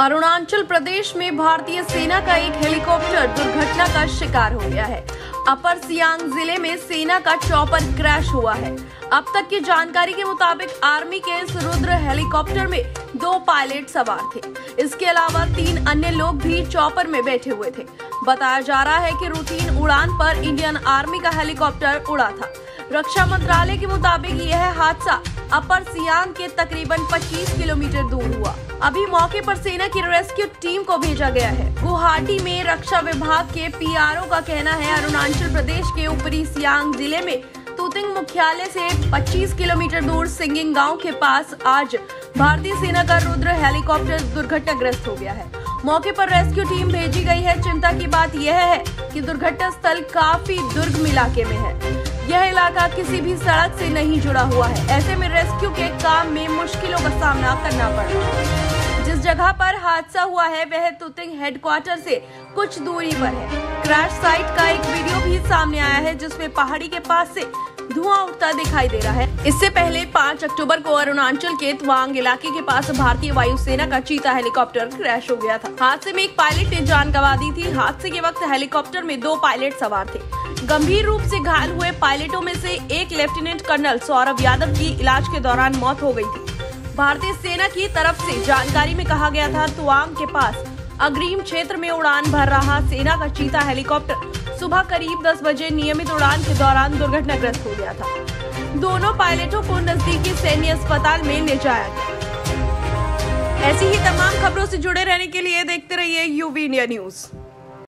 अरुणाचल प्रदेश में भारतीय सेना का एक हेलीकॉप्टर दुर्घटना का शिकार हो गया है। अपर सियांग ज़िले में सेना का चौपर क्रैश हुआ है। अब तक की जानकारी के मुताबिक आर्मी के इस रुद्र हेलीकॉप्टर में दो पायलट सवार थे। इसके अलावा तीन अन्य लोग भी चौपर में बैठे हुए थे। बताया जा रहा है कि रूटीन उड़ान पर इंडियन आर्मी का हेलीकॉप्टर उड़ा था। रक्षा मंत्रालय के मुताबिक यह हादसा अपर सियांग के तकरीबन 25 किलोमीटर दूर हुआ। अभी मौके पर सेना की रेस्क्यू टीम को भेजा गया है। गुवाहाटी में रक्षा विभाग के पीआरओ का कहना है, अरुणाचल प्रदेश के ऊपरी सियांग ज़िले में तुतिंग मुख्यालय से 25 किलोमीटर दूर सिंगिंग गाँव के पास आज भारतीय सेना का रुद्र हेलीकॉप्टर दुर्घटनाग्रस्त हो गया है। मौके पर रेस्क्यू टीम भेजी गई है। चिंता की बात यह है कि दुर्घटना स्थल काफ़ी दुर्गम इलाके में है। यह इलाका किसी भी सड़क से नहीं जुड़ा हुआ है। ऐसे में रेस्क्यू के काम में मुश्किलों का सामना करना पड़। रहा है जिस जगह पर हादसा हुआ है, वह तुतिंग हेडक्वार्टर से कुछ दूरी पर है। क्रैश साइट का एक वीडियो भी सामने आया है, जिसमें पहाड़ी के पास से धुआँ उठता दिखाई दे रहा है। इससे पहले 5 अक्टूबर को अरुणाचल के तवांग इलाके के पास भारतीय वायुसेना का चीता हेलीकॉप्टर क्रैश हो गया था। हादसे में एक पायलट ने जान गंवा दी थी। हादसे के वक्त हेलीकॉप्टर में दो पायलट सवार थे। गंभीर रूप से घायल हुए पायलटों में से एक लेफ्टिनेंट कर्नल सौरभ यादव की इलाज के दौरान मौत हो गई थी। भारतीय सेना की तरफ़ से जानकारी में कहा गया था तुआंग के पास अग्रिम क्षेत्र में उड़ान भर रहा सेना का चीता हेलीकॉप्टर। सुबह करीब 10 बजे नियमित उड़ान के दौरान दुर्घटनाग्रस्त हो गया था। दोनों पायलटों को नजदीकी सैन्य अस्पताल में ले जाया गया। ऐसी ही तमाम खबरों से जुड़े रहने के लिए देखते रहिए यूवी इंडिया न्यूज़।